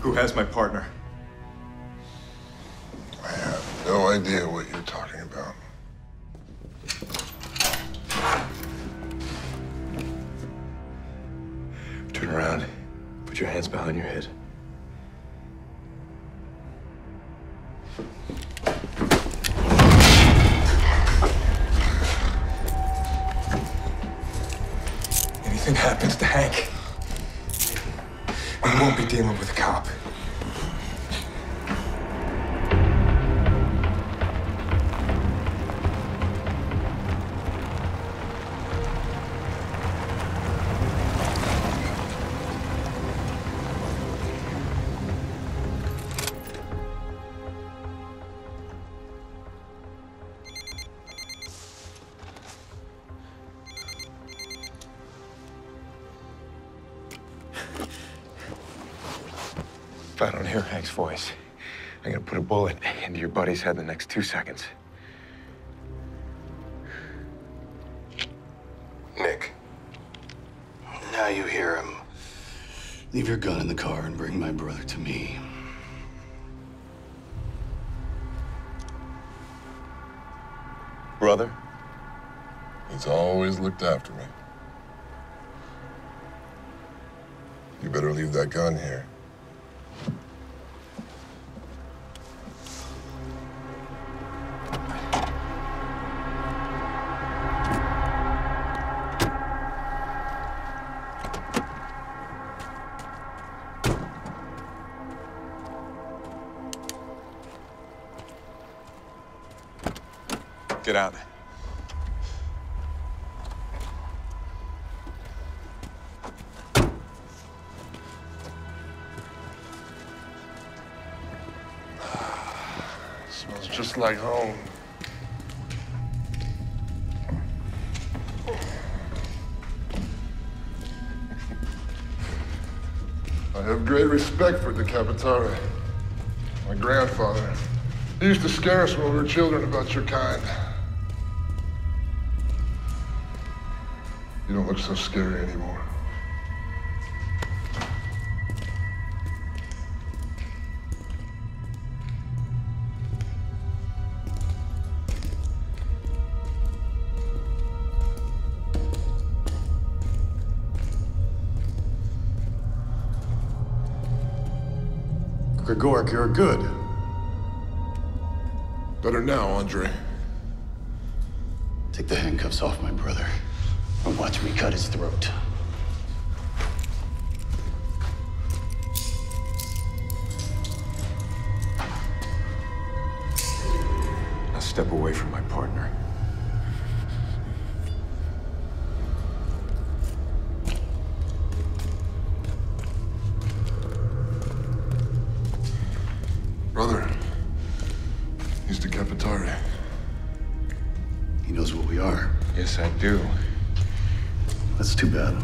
Who has my partner? I have no idea what you're talking about. Turn around. Put your hands behind your head. Anything happens to Hank, we won't be dealing with a cop. If I don't hear Hank's voice, I'm gonna put a bullet into your buddy's head in the next two seconds. Nick. Now you hear him. Leave your gun in the car and bring my brother to me. Brother? He's always looked after me. You better leave that gun here. Get out. Smells just like home. I have great respect for the Capitare. My grandfather. He used to scare us when we were children about your kind. You don't look so scary anymore. Gregorek, you're good. Better now, Andre. Take the handcuffs off my brother and watch me cut his throat. Now step away from my partner. Brother, he's the Capitare. He knows what we are. Yes, I do. That's too bad.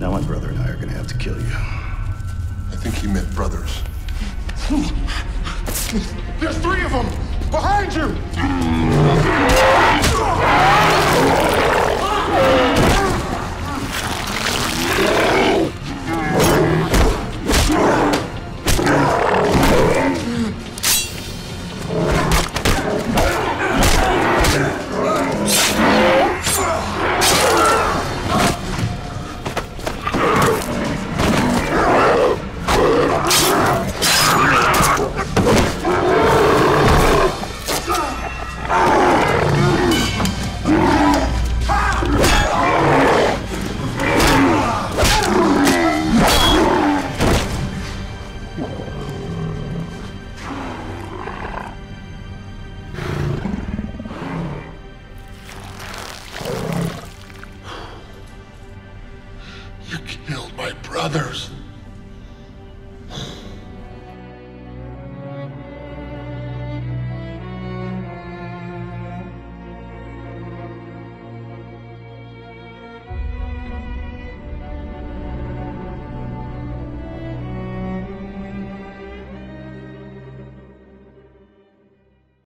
Now my brother and I are gonna have to kill you. I think he meant brothers. There's three of them! Behind you! others.